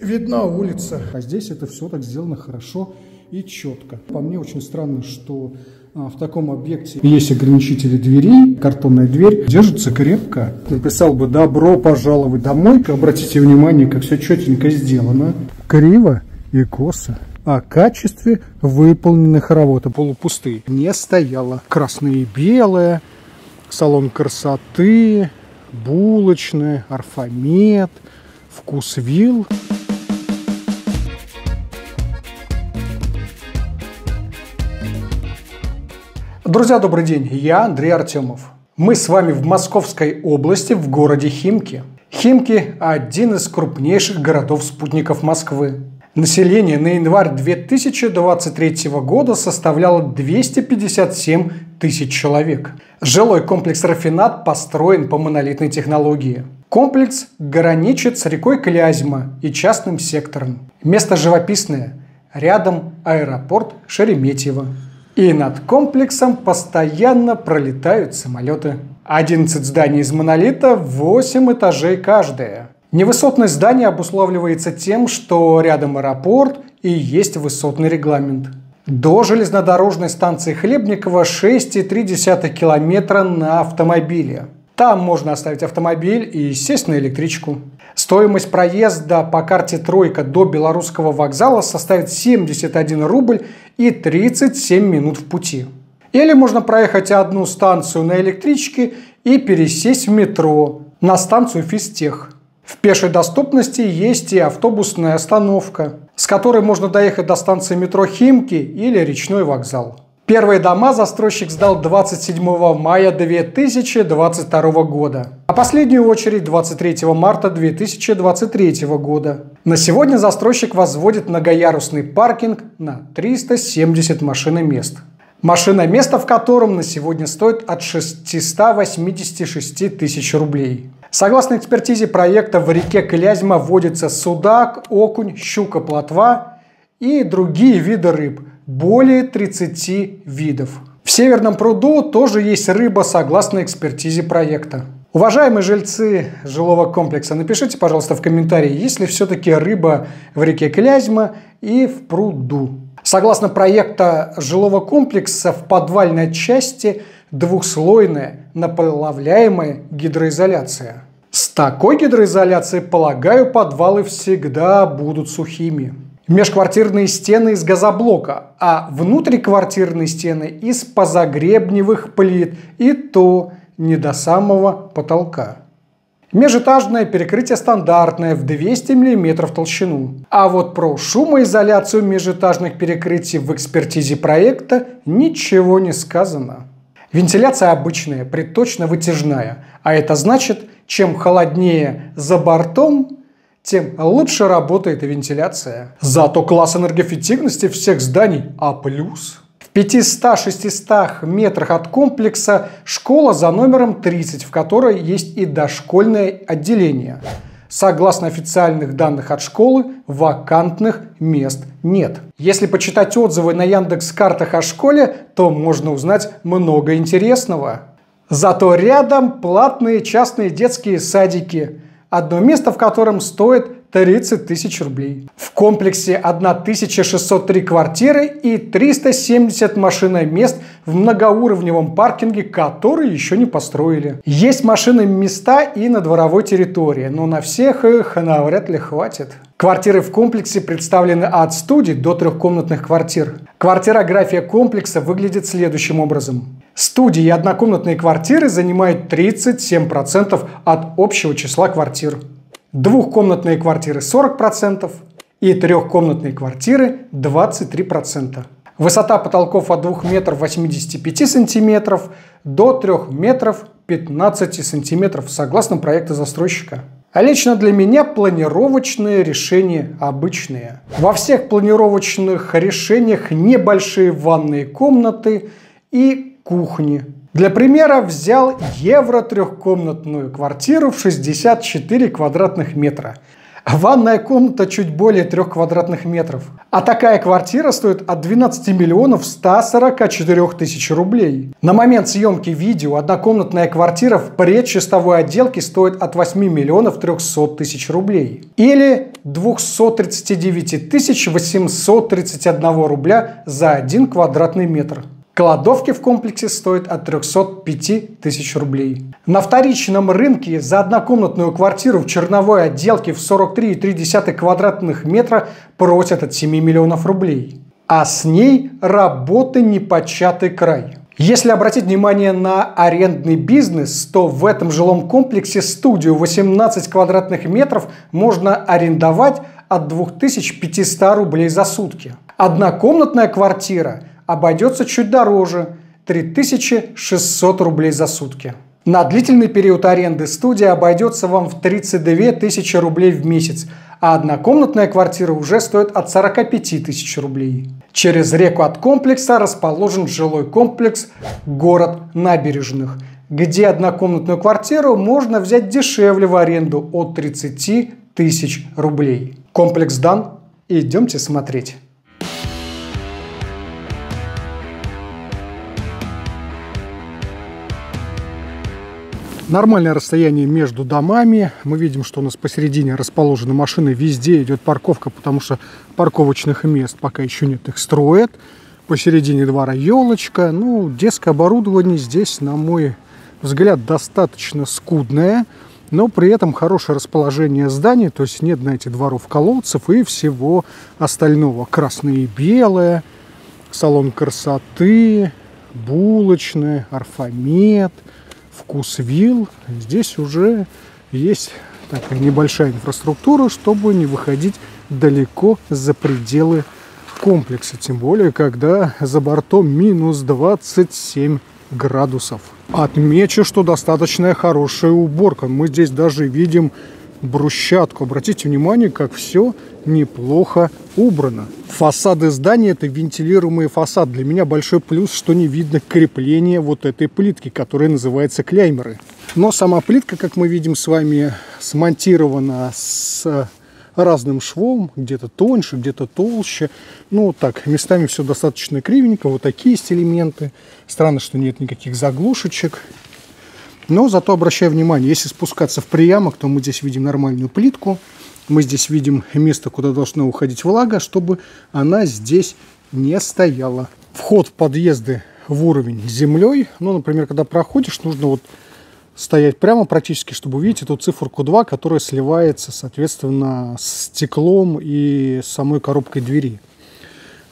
видна улица. А здесь это все так сделано хорошо и четко. По мне очень странно, что а, в таком объекте есть ограничители дверей, картонная дверь держится крепко. Написал бы «Добро пожаловать домой». Обратите внимание, как все четенько сделано. Криво и косо. О качестве выполненных работ полупустые не стояло. Красное и белое, салон красоты, булочная, орфомет, вкус вилл. Друзья, добрый день. Я Андрей Артемов. Мы с вами в Московской области, в городе Химки. Химки – один из крупнейших городов-спутников Москвы. Население на январь 2023 года составляло 257 тысяч человек. Жилой комплекс «Рафинат» построен по монолитной технологии. Комплекс граничит с рекой Клязьма и частным сектором. Место живописное. Рядом аэропорт Шереметьево. И над комплексом постоянно пролетают самолеты. 11 зданий из монолита, 8 этажей каждое. Невысотность здания обусловливается тем, что рядом аэропорт и есть высотный регламент. До железнодорожной станции Хлебникова 6,3 километра на автомобиле. Там можно оставить автомобиль и сесть на электричку. Стоимость проезда по карте «Тройка» до Белорусского вокзала составит 71 рубль и 37 минут в пути. Или можно проехать одну станцию на электричке и пересесть в метро на станцию Физтех. В пешей доступности есть и автобусная остановка, с которой можно доехать до станции метро Химки или речной вокзал. Первые дома застройщик сдал 27 мая 2022 года, а последнюю очередь 23 марта 2023 года. На сегодня застройщик возводит многоярусный паркинг на 370 машиномест. Машиноместо в котором на сегодня стоит от 686 тысяч рублей. Согласно экспертизе проекта, в реке Клязьма водится судак, окунь, щука, плотва и другие виды рыб – более 30 видов. В Северном пруду тоже есть рыба согласно экспертизе проекта. Уважаемые жильцы жилого комплекса, напишите, пожалуйста, в комментарии, есть ли все-таки рыба в реке Клязьма и в пруду. Согласно проекта жилого комплекса в подвальной части двухслойная наплавляемая гидроизоляция. С такой гидроизоляцией, полагаю, подвалы всегда будут сухими межквартирные стены из газоблока, а внутриквартирные стены из позагребневых плит и то не до самого потолка. Межэтажное перекрытие стандартное в 200 мм толщину. А вот про шумоизоляцию межэтажных перекрытий в экспертизе проекта ничего не сказано. Вентиляция обычная, приточно-вытяжная. А это значит, чем холоднее за бортом, тем лучше работает вентиляция. Зато класс энергоэффективности всех зданий А+. В 500-600 метрах от комплекса школа за номером 30, в которой есть и дошкольное отделение. Согласно официальных данных от школы, вакантных мест нет. Если почитать отзывы на Яндекс картах о школе, то можно узнать много интересного. Зато рядом платные частные детские садики – одно место в котором стоит 30 тысяч рублей. В комплексе 1603 квартиры и 370 машиномест в многоуровневом паркинге, который еще не построили. Есть машины места и на дворовой территории, но на всех их навряд ли хватит. Квартиры в комплексе представлены от студий до трехкомнатных квартир. Квартирография комплекса выглядит следующим образом. Студии и однокомнатные квартиры занимают 37% от общего числа квартир. Двухкомнатные квартиры 40% и трехкомнатные квартиры 23%. Высота потолков от 2 метров 85 сантиметров до 3 метров 15 сантиметров согласно проекту застройщика. А лично для меня планировочные решения обычные. Во всех планировочных решениях небольшие ванные комнаты и кухни для примера взял евро трехкомнатную квартиру в 64 квадратных метра. Ванная комната чуть более 3 квадратных метров. А такая квартира стоит от 12 миллионов 144 тысяч рублей. На момент съемки видео однокомнатная квартира в предчистовой отделке стоит от 8 миллионов 300 тысяч рублей. Или 239 тысяч 831 рубля за 1 квадратный метр. Кладовки в комплексе стоят от 305 тысяч рублей. На вторичном рынке за однокомнатную квартиру в черновой отделке в 43,3 квадратных метра просят от 7 миллионов рублей. А с ней работы непочатый край. Если обратить внимание на арендный бизнес, то в этом жилом комплексе студию 18 квадратных метров можно арендовать от 2500 рублей за сутки. Однокомнатная квартира обойдется чуть дороже – 3600 рублей за сутки. На длительный период аренды студия обойдется вам в 32 тысячи рублей в месяц, а однокомнатная квартира уже стоит от 45 тысяч рублей. Через реку от комплекса расположен жилой комплекс «Город набережных», где однокомнатную квартиру можно взять дешевле в аренду от 30 тысяч рублей. Комплекс дан, идемте смотреть. Нормальное расстояние между домами. Мы видим, что у нас посередине расположены машины. Везде идет парковка, потому что парковочных мест пока еще нет, их строят. Посередине двора елочка. Ну, детское оборудование здесь, на мой взгляд, достаточно скудное. Но при этом хорошее расположение зданий. То есть нет, знаете, дворов колодцев и всего остального. Красное и белое, салон красоты, булочная, орфомет – вкус вилл. Здесь уже есть такая небольшая инфраструктура, чтобы не выходить далеко за пределы комплекса. Тем более, когда за бортом минус 27 градусов. Отмечу, что достаточно хорошая уборка. Мы здесь даже видим брусчатку. Обратите внимание, как все неплохо убрано. Фасады здания это вентилируемый фасад. Для меня большой плюс, что не видно крепления вот этой плитки, которая называется кляймеры. Но сама плитка, как мы видим с вами, смонтирована с разным швом, где-то тоньше, где-то толще. Ну, так, местами все достаточно кривенько. Вот такие есть элементы. Странно, что нет никаких заглушечек. Но зато обращаю внимание, если спускаться в приямок, то мы здесь видим нормальную плитку. Мы здесь видим место, куда должна уходить влага, чтобы она здесь не стояла. Вход в подъезды в уровень с землей. Ну, например, когда проходишь, нужно вот стоять прямо практически, чтобы увидеть эту циферку 2, которая сливается, соответственно, с стеклом и самой коробкой двери.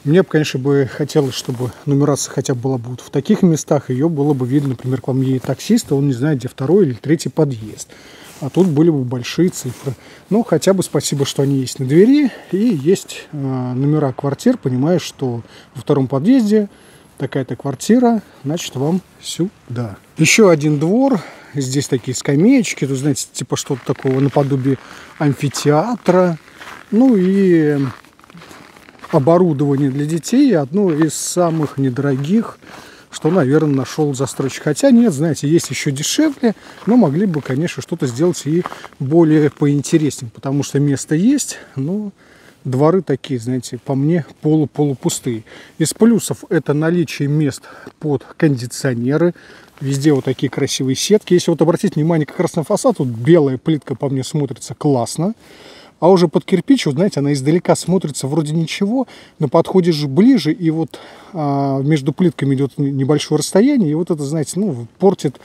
Мне, конечно, бы хотелось, чтобы нумерация хотя бы была бы вот в таких местах. Ее было бы видно, например, к вам едет таксист, а он не знает, где второй или третий подъезд. А тут были бы большие цифры. Но хотя бы спасибо, что они есть на двери. И есть э, номера квартир. Понимаешь, что во втором подъезде такая-то квартира, значит, вам сюда. Еще один двор. Здесь такие скамеечки. Тут, знаете, типа что-то такого наподобие амфитеатра. Ну и оборудование для детей одно из самых недорогих, что, наверное, нашел застройщик. Хотя нет, знаете, есть еще дешевле, но могли бы, конечно, что-то сделать и более поинтереснее, потому что место есть, но дворы такие, знаете, по мне полу-полупустые. Из плюсов это наличие мест под кондиционеры, Везде вот такие красивые сетки. Если вот обратить внимание как раз на фасад, тут белая плитка по мне смотрится классно. А уже под кирпич, вот знаете, она издалека смотрится вроде ничего, но подходишь ближе, и вот а, между плитками идет небольшое расстояние, и вот это, знаете, ну, портит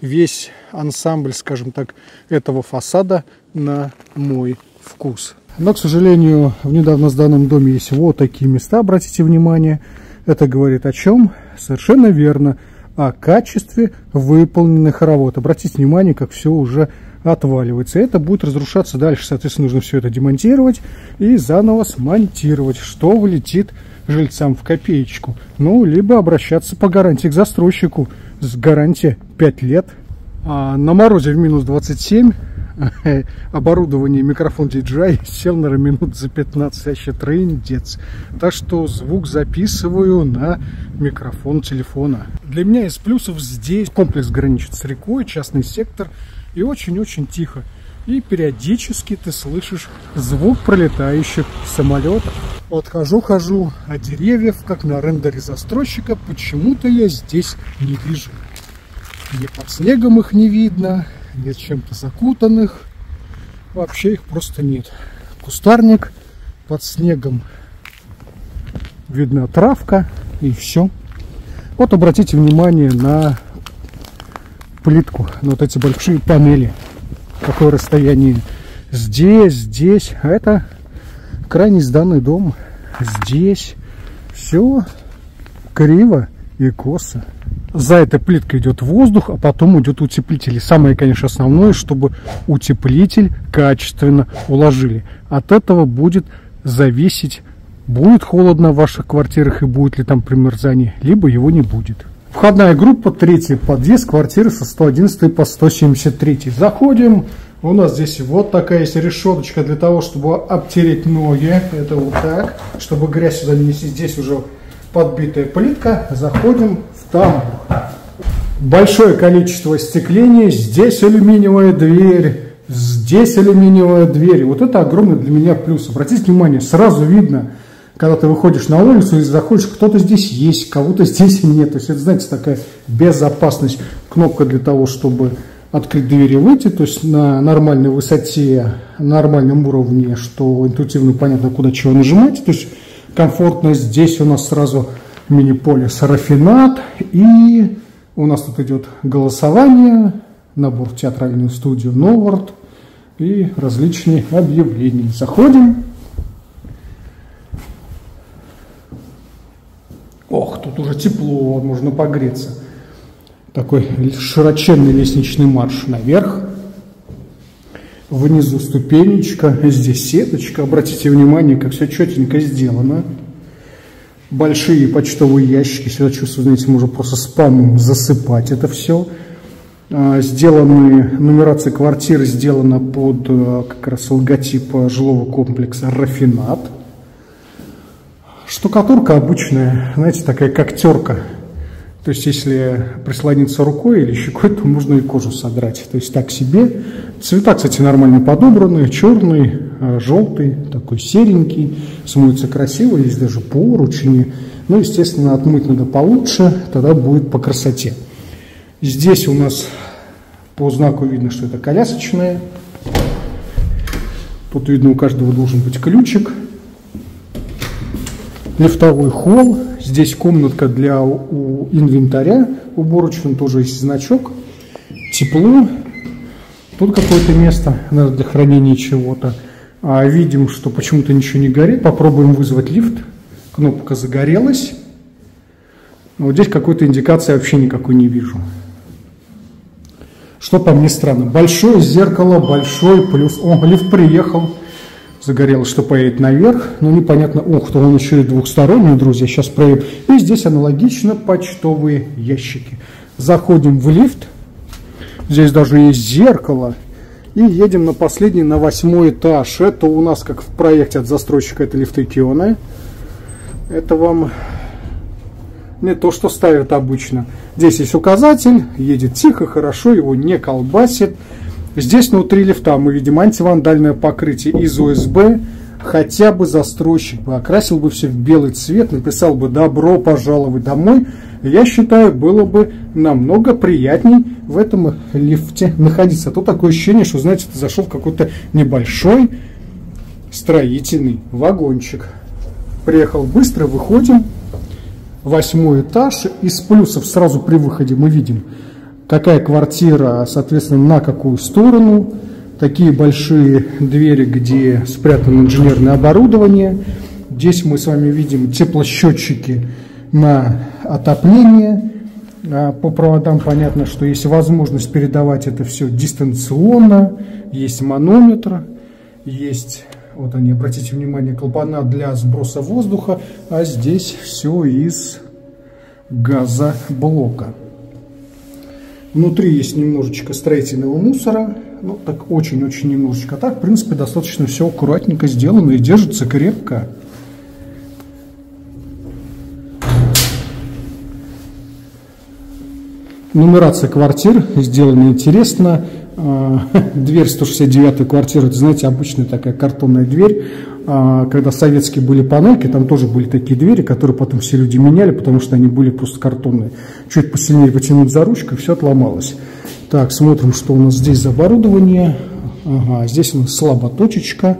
весь ансамбль, скажем так, этого фасада на мой вкус. Но, к сожалению, в недавно сданном доме есть вот такие места, обратите внимание. Это говорит о чем? Совершенно верно, о качестве выполненных работ. Обратите внимание, как все уже отваливается. Это будет разрушаться дальше. Соответственно, нужно все это демонтировать и заново смонтировать, что влетит жильцам в копеечку. Ну, либо обращаться по гарантии к застройщику с гарантией 5 лет. А на морозе в минус 27 оборудование микрофон DJI сел на минут за 15, вообще трындец. Так что звук записываю на микрофон телефона. Для меня из плюсов здесь комплекс граничит с рекой, частный сектор – и очень-очень тихо. и периодически ты слышишь звук пролетающих самолетов. Вот хожу-хожу, а деревьев, как на рендере застройщика, почему-то я здесь не вижу. Ни под снегом их не видно, нет чем-то закутанных. Вообще их просто нет. Кустарник под снегом. Видна травка и все. Вот обратите внимание на плитку, вот эти большие панели. Какое расстояние здесь, здесь. А это крайне сданный дом. Здесь все криво и косо. За этой плиткой идет воздух, а потом идет утеплитель. И самое, конечно, основное, чтобы утеплитель качественно уложили. От этого будет зависеть, будет холодно в ваших квартирах и будет ли там примерзание, либо его не будет. Входная группа, третий подъезд, квартиры со 111 по 173. Заходим. У нас здесь вот такая есть решеточка для того, чтобы обтереть ноги. Это вот так, чтобы грязь сюда не нести. Здесь уже подбитая плитка. Заходим в тамбур. Большое количество остекления. Здесь алюминиевая дверь. Здесь алюминиевая дверь. Вот это огромный для меня плюс. Обратите внимание, сразу видно, когда ты выходишь на улицу и заходишь, кто-то здесь есть, кого-то здесь нет. То есть это, знаете, такая безопасность. Кнопка для того, чтобы открыть дверь и выйти, то есть на нормальной высоте, нормальном уровне, что интуитивно понятно, куда чего нажимать. То есть комфортно. Здесь у нас сразу мини-полис рафинат. И у нас тут идет голосование, набор в театральную студию Новард и различные объявления. Заходим. Ох, тут уже тепло, можно погреться. Такой широченный лестничный марш наверх. Внизу ступенечка, здесь сеточка. Обратите внимание, как все четенько сделано. Большие почтовые ящики. Сюда чувствую, знаете, можно просто спамом засыпать это все. А, сделаны, нумерация квартиры сделана под э, как раз логотип жилого комплекса «Рафинат». Штукатурка обычная, знаете, такая как терка. То есть, если прислониться рукой или щекой, то можно и кожу содрать. То есть, так себе. Цвета, кстати, нормально подобраны. Черный, э, желтый, такой серенький. Смоется красиво, есть даже поручни. Ну, естественно, отмыть надо получше, тогда будет по красоте. Здесь у нас по знаку видно, что это колясочная. Тут видно, у каждого должен быть ключик лифтовой холл. Здесь комнатка для у инвентаря уборочного, тоже есть значок. Тепло. Тут какое-то место наверное, для хранения чего-то. А видим, что почему-то ничего не горит. Попробуем вызвать лифт. Кнопка загорелась. Вот здесь какой-то индикации вообще никакой не вижу. Что по мне странно. Большое зеркало, большой плюс. О, лифт приехал загорелось, что поедет наверх, но непонятно, ох, то он еще и двухсторонний, друзья, сейчас проедем. И здесь аналогично почтовые ящики. Заходим в лифт, здесь даже есть зеркало, и едем на последний, на восьмой этаж. Это у нас, как в проекте от застройщика, это лифты Киона. Это вам не то, что ставят обычно. Здесь есть указатель, едет тихо, хорошо, его не колбасит. Здесь внутри лифта мы видим антивандальное покрытие из ОСБ. Хотя бы застройщик бы окрасил бы все в белый цвет, написал бы «добро пожаловать домой», я считаю, было бы намного приятней в этом лифте находиться. А то такое ощущение, что, знаете, ты зашел в какой-то небольшой строительный вагончик. Приехал быстро, выходим. Восьмой этаж. Из плюсов сразу при выходе мы видим – какая квартира, соответственно, на какую сторону, такие большие двери, где спрятано инженерное оборудование. Здесь мы с вами видим теплосчетчики на отопление. А по проводам понятно, что есть возможность передавать это все дистанционно, есть манометр, есть, вот они, обратите внимание, клапана для сброса воздуха, а здесь все из газоблока. Внутри есть немножечко строительного мусора. Ну, так очень-очень немножечко. А так, в принципе, достаточно все аккуратненько сделано и держится крепко. Нумерация квартир сделана интересно. А, дверь 169 квартиры, это, знаете, обычная такая картонная дверь. А, когда советские были панельки, там тоже были такие двери, которые потом все люди меняли, потому что они были просто картонные. Чуть посильнее потянуть за ручку, и все отломалось. Так, смотрим, что у нас здесь за оборудование. Ага, здесь у нас слаботочечка.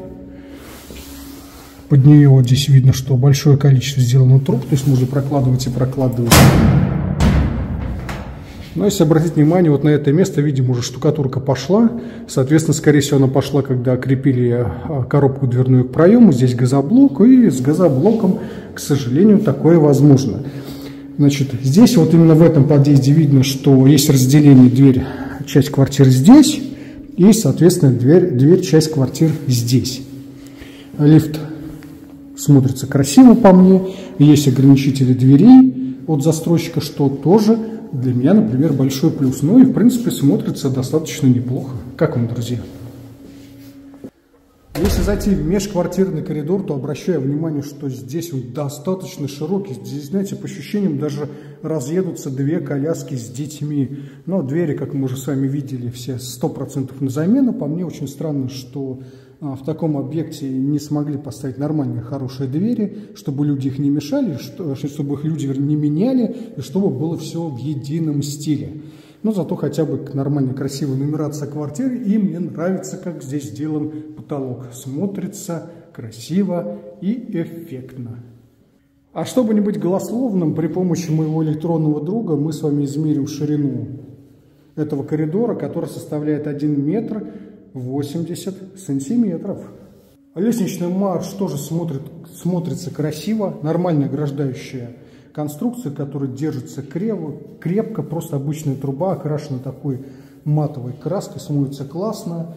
Под нее вот здесь видно, что большое количество сделано труб, то есть можно прокладывать и прокладывать. Но если обратить внимание, вот на это место, видимо, уже штукатурка пошла. Соответственно, скорее всего, она пошла, когда крепили а, коробку дверную к проему. Здесь газоблок, и с газоблоком, к сожалению, такое возможно. Значит, здесь вот именно в этом подъезде видно, что есть разделение дверь, часть квартир здесь, и, соответственно, дверь, дверь часть квартир здесь. Лифт смотрится красиво по мне. Есть ограничители дверей от застройщика, что тоже для меня, например, большой плюс. Ну и, в принципе, смотрится достаточно неплохо. Как вам, друзья? Если зайти в межквартирный коридор, то обращаю внимание, что здесь он достаточно широкий. Здесь, знаете, по ощущениям даже разъедутся две коляски с детьми. Но двери, как мы уже с вами видели, все 100% на замену. По мне очень странно, что в таком объекте не смогли поставить нормальные, хорошие двери, чтобы люди их не мешали, чтобы их люди не меняли, и чтобы было все в едином стиле. Но зато хотя бы нормальная, красивая нумерация квартиры, и мне нравится, как здесь сделан потолок. Смотрится красиво и эффектно. А чтобы не быть голословным, при помощи моего электронного друга мы с вами измерим ширину этого коридора, который составляет 1 метр 80 сантиметров. Лестничный марш тоже смотрит, смотрится красиво, нормальная ограждающая конструкция, которая держится криво, крепко, просто обычная труба, окрашена такой матовой краской, смотрится классно.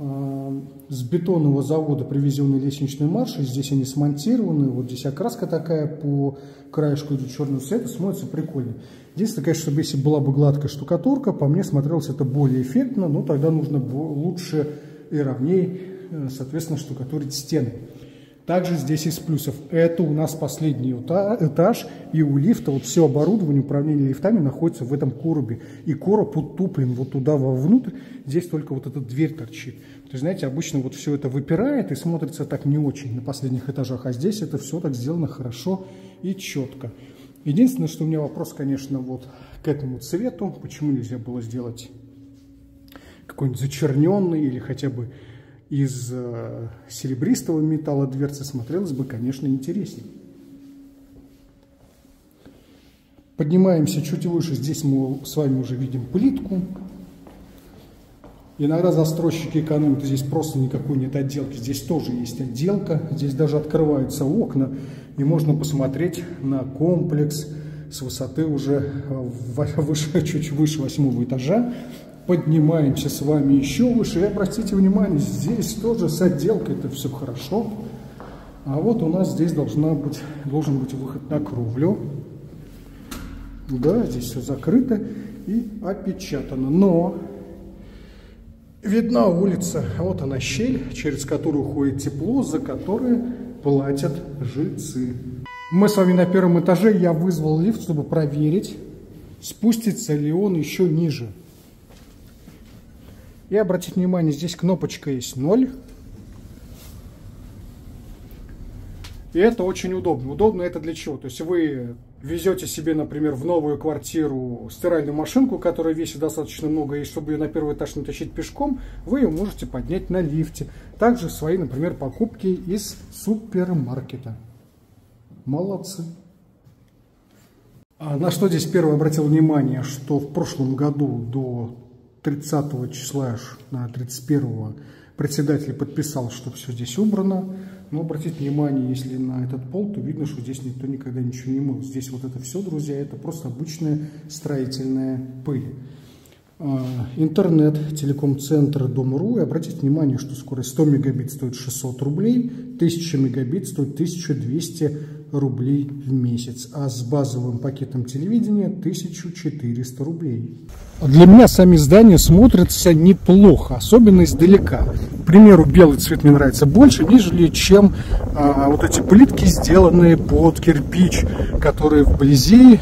А, с бетонного завода привезенный лестничный марш, здесь они смонтированы, вот здесь окраска такая по краешку идет черного цвета, смотрится прикольно. Единственное, конечно, чтобы если была бы гладкая штукатурка, по мне смотрелось это более эффектно, но тогда нужно лучше и ровнее, э, соответственно, штукатурить стены. Также здесь из плюсов. Это у нас последний этаж, и у лифта вот все оборудование управления лифтами находится в этом коробе. И короб утуплен вот туда вовнутрь, здесь только вот эта дверь торчит. То есть, знаете, обычно вот все это выпирает и смотрится так не очень на последних этажах, а здесь это все так сделано хорошо и четко. Единственное, что у меня вопрос, конечно, вот к этому цвету. Почему нельзя было сделать какой-нибудь зачерненный или хотя бы из э, серебристого металла дверцы смотрелось бы, конечно, интереснее. Поднимаемся чуть выше. Здесь мы с вами уже видим плитку. Иногда застройщики экономят, здесь просто никакой нет отделки. Здесь тоже есть отделка. Здесь даже открываются окна и можно посмотреть на комплекс с высоты уже э, выше, чуть выше восьмого этажа. Поднимаемся с вами еще выше. И обратите внимание, здесь тоже с отделкой это все хорошо. А вот у нас здесь должна быть, должен быть выход на кровлю. Да, здесь все закрыто и опечатано. Но видна улица, вот она щель, через которую уходит тепло, за которое платят жильцы. Мы с вами на первом этаже, я вызвал лифт, чтобы проверить, спустится ли он еще ниже. И обратите внимание, здесь кнопочка есть 0. И это очень удобно. Удобно это для чего? То есть вы везете себе, например, в новую квартиру стиральную машинку, которая весит достаточно много, и чтобы ее на первый этаж не тащить пешком, вы ее можете поднять на лифте. Также свои, например, покупки из супермаркета. Молодцы. А на что здесь первый обратил внимание, что в прошлом году до 30 числа, аж на 31 председатель подписал, что все здесь убрано. Но обратите внимание, если на этот пол, то видно, что здесь никто никогда ничего не мыл. Здесь вот это все, друзья, это просто обычная строительная пыль. А, интернет, телеком-центр Дом.ру. И обратите внимание, что скорость 100 мегабит стоит 600 рублей, 1000 мегабит стоит 1200 рублей в месяц, а с базовым пакетом телевидения 1400 рублей. Для меня сами здания смотрятся неплохо, особенно издалека. К примеру, белый цвет мне нравится больше, нежели чем а, вот эти плитки, сделанные под кирпич, которые вблизи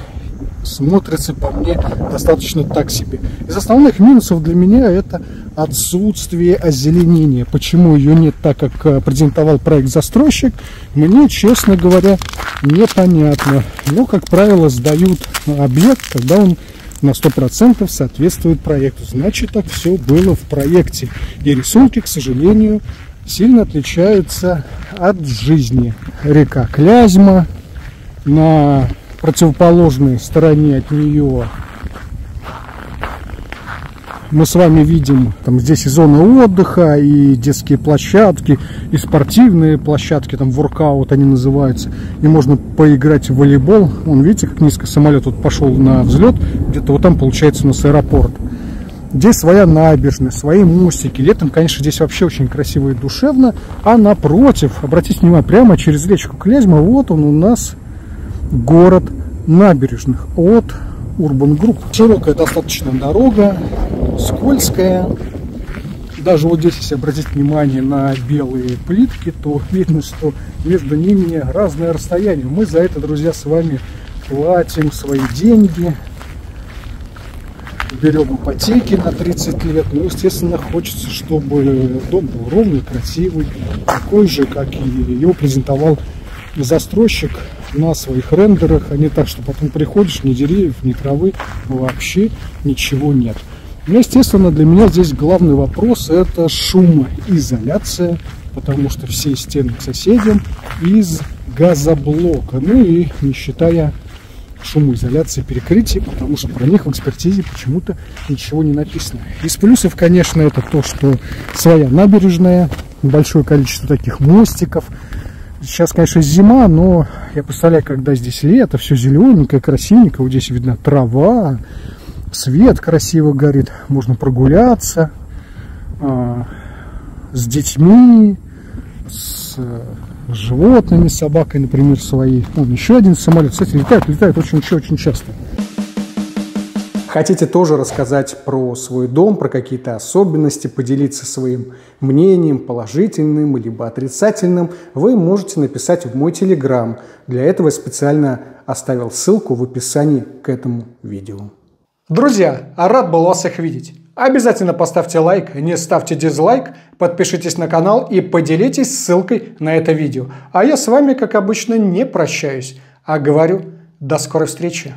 смотрится по мне достаточно так себе. Из основных минусов для меня это отсутствие озеленения. Почему ее нет так, как э, презентовал проект застройщик, мне, честно говоря, непонятно. Но, как правило, сдают объект, когда он на 100% соответствует проекту. Значит, так все было в проекте. И рисунки, к сожалению, сильно отличаются от жизни. Река Клязьма, на противоположной стороне от нее мы с вами видим, там здесь и зона отдыха, и детские площадки, и спортивные площадки, там воркаут они называются, и можно поиграть в волейбол. Вон, видите, как низко самолет вот пошел на взлет, где-то вот там получается у нас аэропорт. Здесь своя набережная, свои мостики. Летом, конечно, здесь вообще очень красиво и душевно. А напротив, обратите внимание, прямо через речку Клязьма, вот он у нас город набережных от Urban Group. Широкая достаточно дорога, скользкая. Даже вот здесь, если обратить внимание на белые плитки, то видно, что между ними разное расстояние. Мы за это, друзья, с вами платим свои деньги, берем ипотеки на 30 лет. Ну, естественно, хочется, чтобы дом был ровный, красивый, такой же, как и его презентовал застройщик на своих рендерах, а не так, что потом приходишь, ни деревьев, ни травы, вообще ничего нет. Ну, естественно, для меня здесь главный вопрос – это шумоизоляция, потому что все стены к соседям из газоблока, ну и не считая шумоизоляции перекрытий, потому что про них в экспертизе почему-то ничего не написано. Из плюсов, конечно, это то, что своя набережная, большое количество таких мостиков, Сейчас, конечно, зима, но я представляю, когда здесь лето, все зелененькое, красивенькое. Вот здесь видна трава, свет красиво горит, можно прогуляться а, с детьми, с животными, с собакой, например, своей. Вон еще один самолет, кстати, летает, летает очень-очень часто. Хотите тоже рассказать про свой дом, про какие-то особенности, поделиться своим мнением, положительным либо отрицательным, вы можете написать в мой телеграм. Для этого я специально оставил ссылку в описании к этому видео. Друзья, а рад был вас всех видеть. Обязательно поставьте лайк, не ставьте дизлайк, подпишитесь на канал и поделитесь ссылкой на это видео. А я с вами, как обычно, не прощаюсь, а говорю до скорой встречи.